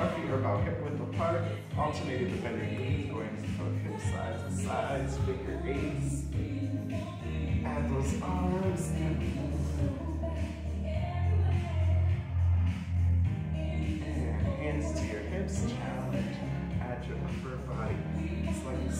Our feet are about hip width apart, alternating the bending knees, going from hip side to side, figure eights. Add those arms and and hands to your hips, challenge. Add your upper body. It's like